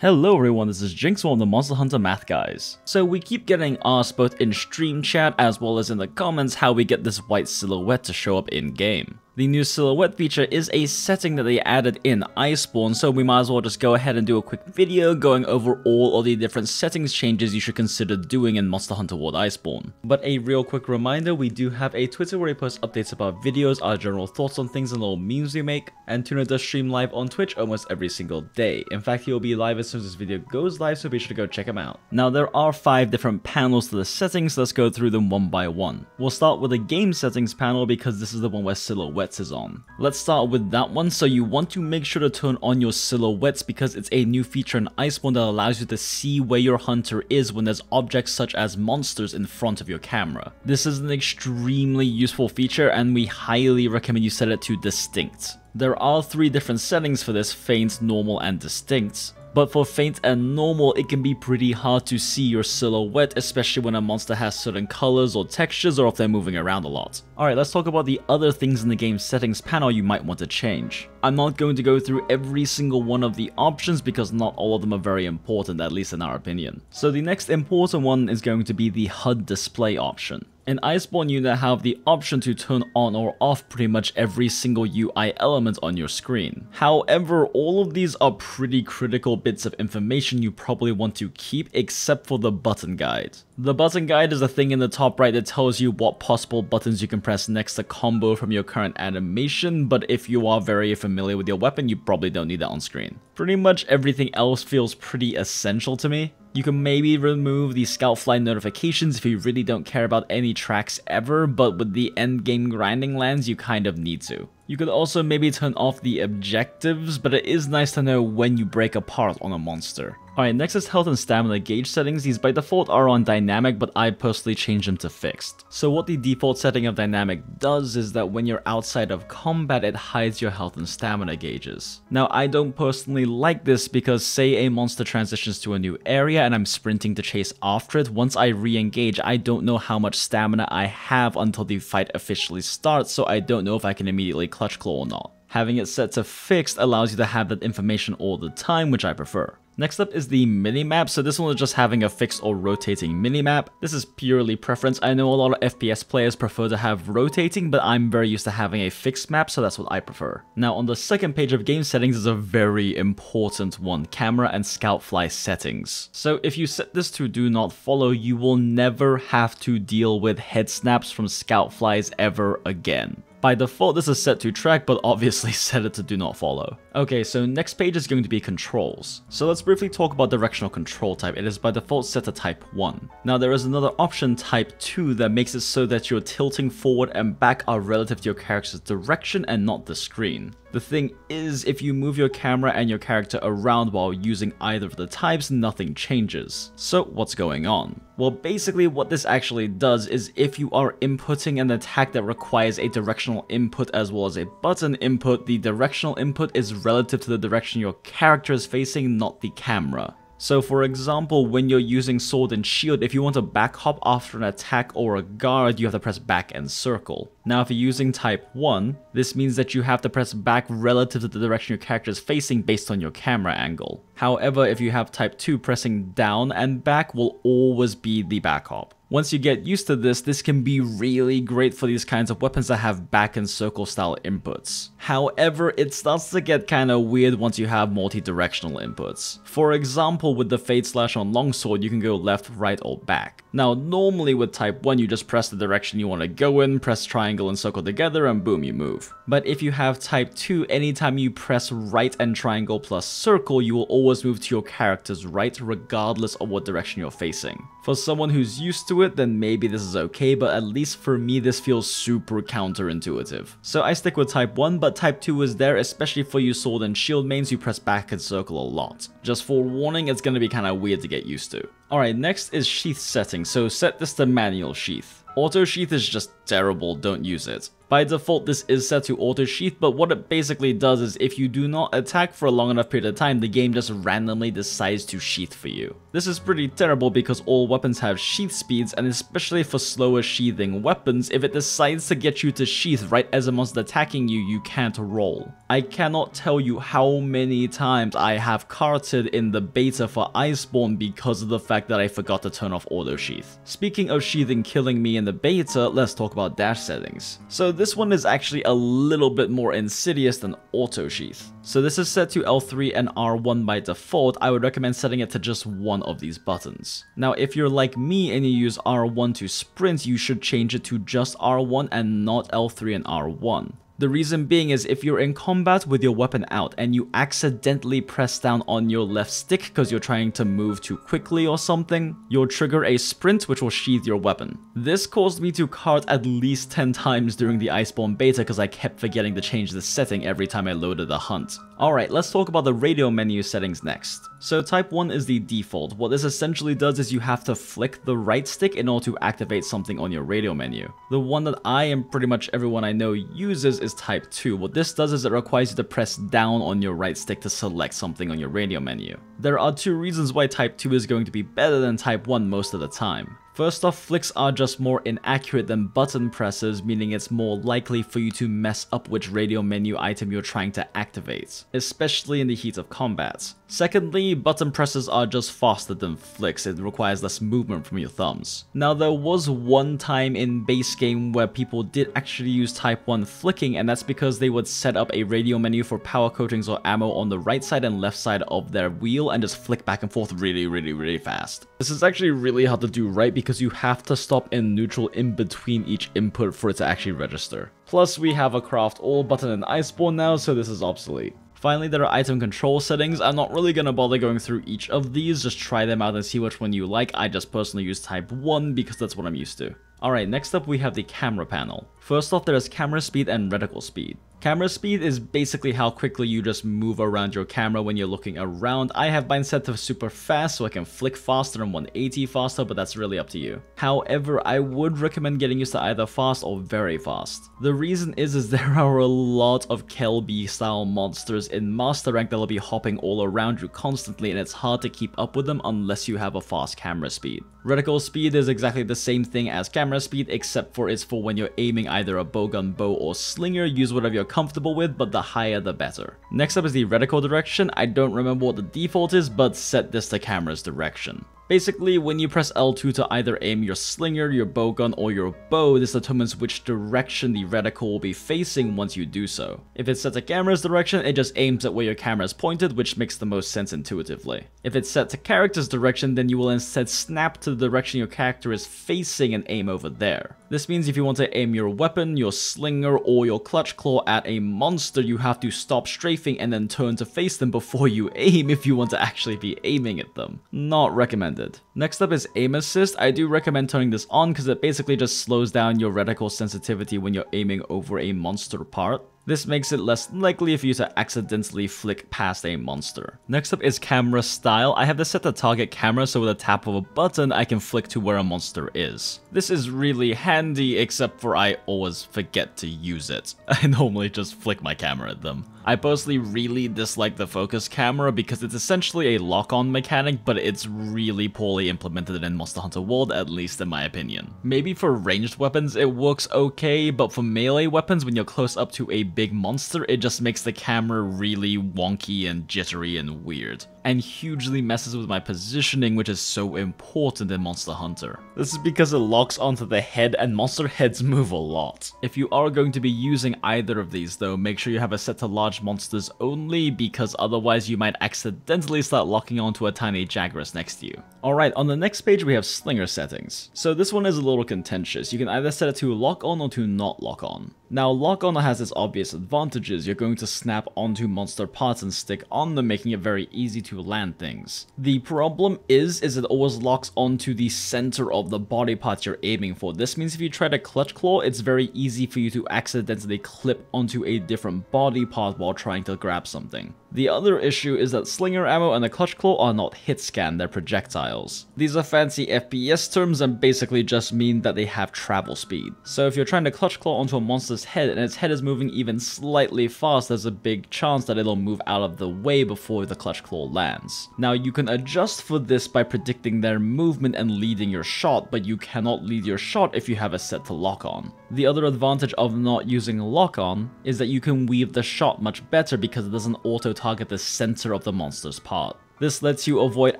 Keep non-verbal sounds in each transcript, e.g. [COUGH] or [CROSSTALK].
Hello everyone, this is Jinx, one of the Monster Hunter Math guys. So we keep getting asked both in stream chat as well as in the comments how we get this white silhouette to show up in game. The new silhouette feature is a setting that they added in Iceborne, so we might as well just go ahead and do a quick video going over all of the different settings changes you should consider doing in Monster Hunter World Iceborne. But a real quick reminder, we do have a Twitter where we post updates about videos, our general thoughts on things and little memes we make, and Tuna does stream live on Twitch almost every single day. In fact, he will be live as soon as this video goes live, so be sure to go check him out. Now, there are five different panels to the settings, so let's go through them one by one. We'll start with the game settings panel because this is the one where silhouette is on. Let's start with that one. So you want to make sure to turn on your silhouettes because it's a new feature in Iceborne that allows you to see where your hunter is when there's objects such as monsters in front of your camera. This is an extremely useful feature and we highly recommend you set it to distinct. There are three different settings for this, faint, normal, and distinct. But for faint and normal, it can be pretty hard to see your silhouette, especially when a monster has certain colors or textures or if they're moving around a lot. Alright, let's talk about the other things in the game settings panel you might want to change. I'm not going to go through every single one of the options because not all of them are very important, at least in our opinion. So the next important one is going to be the HUD display option. In Iceborne, you have the option to turn on or off pretty much every single UI element on your screen. However, all of these are pretty critical bits of information you probably want to keep except for the button guide. The button guide is a thing in the top right that tells you what possible buttons you can press next to combo from your current animation, but if you are very familiar with your weapon, you probably don't need that on screen. Pretty much everything else feels pretty essential to me. You can maybe remove the scout fly notifications if you really don't care about any tracks ever, but with the endgame Guiding Lands, you kind of need to. You could also maybe turn off the objectives, but it is nice to know when you break apart on a monster. Alright, next is health and stamina gauge settings. These by default are on dynamic, but I personally change them to fixed. So what the default setting of dynamic does is that when you're outside of combat, it hides your health and stamina gauges. Now, I don't personally like this because say a monster transitions to a new area and I'm sprinting to chase after it, once I re-engage, I don't know how much stamina I have until the fight officially starts, so I don't know if I can immediately clutch claw or not. Having it set to fixed allows you to have that information all the time, which I prefer. Next up is the minimap, so this one is just having a fixed or rotating minimap. This is purely preference. I know a lot of FPS players prefer to have rotating, but I'm very used to having a fixed map, so that's what I prefer. Now on the second page of game settings is a very important one, camera and scout fly settings. So if you set this to do not follow, you will never have to deal with head snaps from scout flies ever again. By default, this is set to track, but obviously [LAUGHS] set it to do not follow. Okay, so next page is going to be controls. So let's briefly talk about directional control type. It is by default set to type 1. Now there is another option type 2 that makes it so that your tilting forward and back are relative to your character's direction and not the screen. The thing is, if you move your camera and your character around while using either of the types, nothing changes. So what's going on? Well, basically what this actually does is if you are inputting an attack that requires a directional input as well as a button input, the directional input is relative to the direction your character is facing, not the camera. So for example, when you're using sword and shield, if you want to back hop after an attack or a guard, you have to press back and circle. Now if you're using type 1, this means that you have to press back relative to the direction your character is facing based on your camera angle. However, if you have type 2, pressing down and back will always be the back hop. Once you get used to this, this can be really great for these kinds of weapons that have back and circle style inputs. However, it starts to get kinda weird once you have multi-directional inputs. For example, with the Fade Slash on Longsword, you can go left, right, or back. Now, normally with Type 1, you just press the direction you want to go in, press triangle and circle together, and boom, you move. But if you have Type 2, anytime you press right and triangle plus circle, you will always move to your character's right, regardless of what direction you're facing. For someone who's used to it, then maybe this is okay, but at least for me, this feels super counterintuitive. So I stick with Type 1, but Type 2 is there, especially for you sword and shield mains you press back and circle a lot. Just for warning, it's gonna be kinda weird to get used to. Alright, next is sheath setting, so set this to manual sheath. Auto Sheath is just terrible, don't use it. By default, this is set to auto sheath, but what it basically does is if you do not attack for a long enough period of time, the game just randomly decides to sheath for you. This is pretty terrible because all weapons have sheath speeds, and especially for slower sheathing weapons, if it decides to get you to sheath right as a monster attacking you, you can't roll. I cannot tell you how many times I have carted in the beta for Iceborne because of the fact that I forgot to turn off auto sheath. Speaking of sheathing killing me in the beta, let's talk about dash settings. So this one is actually a little bit more insidious than auto sheath. So this is set to L3 and R1 by default, I would recommend setting it to just one of these buttons. Now if you're like me and you use R1 to sprint, you should change it to just R1 and not L3 and R1. The reason being is if you're in combat with your weapon out and you accidentally press down on your left stick because you're trying to move too quickly or something, you'll trigger a sprint which will sheath your weapon. This caused me to cart at least 10 times during the Iceborne beta because I kept forgetting to change the setting every time I loaded a hunt. Alright, let's talk about the radio menu settings next. So type 1 is the default. What this essentially does is you have to flick the right stick in order to activate something on your radio menu. The one that I and pretty much everyone I know uses is type 2. What this does is it requires you to press down on your right stick to select something on your radio menu. There are two reasons why type 2 is going to be better than type 1 most of the time. First off, flicks are just more inaccurate than button presses, meaning it's more likely for you to mess up which radio menu item you're trying to activate, especially in the heat of combat. Secondly, button presses are just faster than flicks, it requires less movement from your thumbs. Now there was one time in base game where people did actually use type 1 flicking and that's because they would set up a radio menu for power coatings or ammo on the right side and left side of their wheel and just flick back and forth really really really fast. This is actually really hard to do right because you have to stop in neutral in between each input for it to actually register. Plus we have a craft all button in Iceborne now so this is obsolete. Finally, there are item control settings. I'm not really going to bother going through each of these, just try them out and see which one you like. I just personally use type 1 because that's what I'm used to. Alright, next up we have the camera panel. First off, there is camera speed and reticle speed. Camera speed is basically how quickly you just move around your camera when you're looking around. I have mine set to super fast so I can flick faster and 180 faster, but that's really up to you. However, I would recommend getting used to either fast or very fast. The reason is, is [LAUGHS] there are a lot of Kelbi style monsters in Master Rank that'll be hopping all around you constantly and it's hard to keep up with them unless you have a fast camera speed. Reticle speed is exactly the same thing as camera speed except for it's for when you're aiming either a bowgun bow or slinger, use whatever you're comfortable with, but the higher the better. Next up is the reticle direction. I don't remember what the default is, but set this to camera's direction. Basically, when you press L2 to either aim your slinger, your bowgun, or your bow, this determines which direction the reticle will be facing once you do so. If it's set to camera's direction, it just aims at where your camera is pointed, which makes the most sense intuitively. If it's set to character's direction, then you will instead snap to the direction your character is facing and aim over there. This means if you want to aim your weapon, your slinger, or your clutch claw at a monster, you have to stop strafing and then turn to face them before you aim if you want to actually be aiming at them. Not recommended. Next up is aim assist. I do recommend turning this on because it basically just slows down your reticle sensitivity when you're aiming over a monster part. This makes it less likely for you to accidentally flick past a monster. Next up is camera style. I have this set to target camera so with a tap of a button I can flick to where a monster is. This is really handy except for I always forget to use it. [LAUGHS] I normally just flick my camera at them. I personally really dislike the focus camera because it's essentially a lock-on mechanic, but it's really poorly implemented in Monster Hunter World, at least in my opinion. Maybe for ranged weapons it works okay, but for melee weapons when you're close up to a big monster, it just makes the camera really wonky and jittery and weird and hugely messes with my positioning which is so important in Monster Hunter. This is because it locks onto the head and monster heads move a lot. If you are going to be using either of these though, make sure you have a set to large monsters only because otherwise you might accidentally start locking onto a tiny Jagras next to you. Alright, on the next page we have Slinger settings. So this one is a little contentious. You can either set it to lock on or to not lock on. Now, lock on has its obvious advantages. You're going to snap onto monster parts and stick on them, making it very easy to land things. The problem is, is it always locks onto the center of the body part you're aiming for. This means if you try to clutch claw, it's very easy for you to accidentally clip onto a different body part while trying to grab something. The other issue is that Slinger Ammo and the Clutch Claw are not hit scan, they're projectiles. These are fancy FPS terms and basically just mean that they have travel speed. So if you're trying to Clutch Claw onto a monster's head and its head is moving even slightly fast, there's a big chance that it'll move out of the way before the Clutch Claw lands. Now you can adjust for this by predicting their movement and leading your shot, but you cannot lead your shot if you have a set to lock on. The other advantage of not using lock on is that you can weave the shot much better because it doesn't auto target the center of the monster's part. This lets you avoid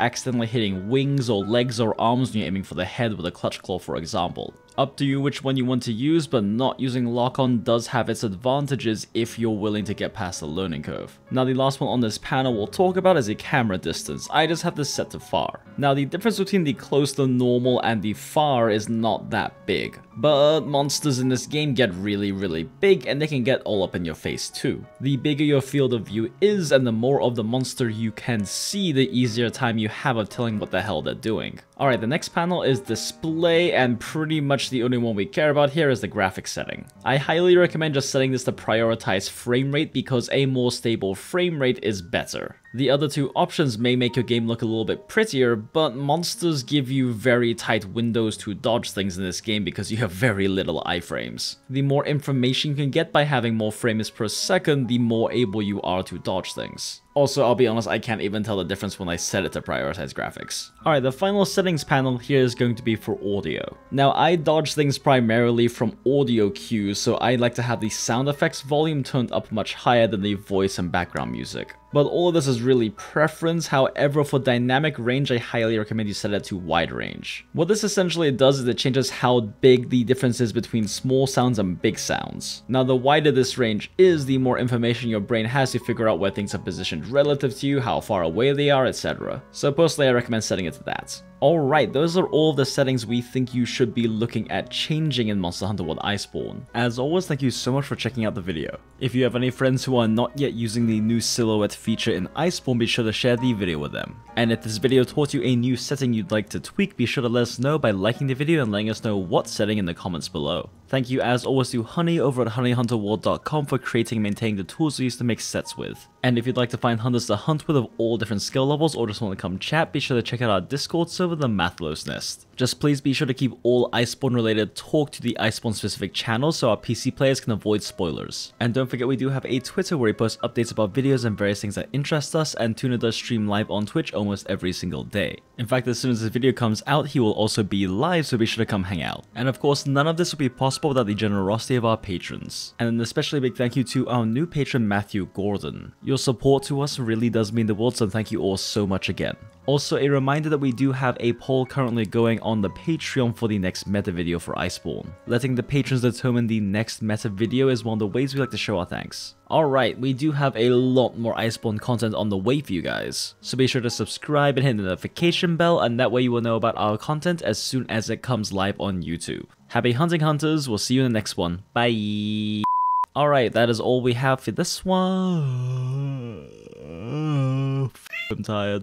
accidentally hitting wings or legs or arms when you're aiming for the head with a clutch claw for example. Up to you which one you want to use, but not using lock-on does have its advantages if you're willing to get past the learning curve. Now the last one on this panel we'll talk about is the camera distance. I just have this set to far. Now the difference between the close to normal and the far is not that big, but monsters in this game get really really big and they can get all up in your face too. The bigger your field of view is and the more of the monster you can see, the easier time you have of telling what the hell they're doing. Alright, the next panel is display, and pretty much the only one we care about here is the graphics setting. I highly recommend just setting this to prioritize frame rate because a more stable frame rate is better. The other two options may make your game look a little bit prettier, but monsters give you very tight windows to dodge things in this game because you have very little iframes. The more information you can get by having more frames per second, the more able you are to dodge things. Also, I'll be honest, I can't even tell the difference when I set it to prioritize graphics. Alright, the final settings panel here is going to be for audio. Now, I dodge things primarily from audio cues, so I like to have the sound effects volume turned up much higher than the voice and background music. But all of this is really preference, however for dynamic range I highly recommend you set it to wide range. What this essentially does is it changes how big the difference is between small sounds and big sounds. Now the wider this range is, the more information your brain has to figure out where things are positioned relative to you, how far away they are, etc. So personally I recommend setting it to that. Alright, those are all the settings we think you should be looking at changing in Monster Hunter World Iceborne. As always, thank you so much for checking out the video. If you have any friends who are not yet using the new silhouette feature in Iceborne, be sure to share the video with them. And if this video taught you a new setting you'd like to tweak, be sure to let us know by liking the video and letting us know what setting in the comments below. Thank you as always to Honey over at honeyhunterworld.com for creating and maintaining the tools we use to make sets with. And if you'd like to find hunters to hunt with of all different skill levels or just want to come chat, be sure to check out our Discord server, the Mathalos Nest. Just please be sure to keep all Iceborne related talk to the Iceborne specific channels so our PC players can avoid spoilers. And don't forget we do have a Twitter where we post updates about videos and various things that interest us, and Tuna does stream live on Twitch almost every single day. In fact, as soon as this video comes out, he will also be live, so be sure to come hang out. And of course, none of this would be possible without the generosity of our patrons. And an especially big thank you to our new patron Matthew Gordon. Your support to us really does mean the world, so thank you all so much again. Also, a reminder that we do have a poll currently going on the Patreon for the next meta video for Iceborne. Letting the patrons determine the next meta video is one of the ways we like to show our thanks. Alright, we do have a lot more Iceborne content on the way for you guys, so be sure to subscribe and hit the notification bell and that way you will know about our content as soon as it comes live on YouTube. Happy hunting hunters, we'll see you in the next one, bye! Alright, that is all we have for this one. I'm tired.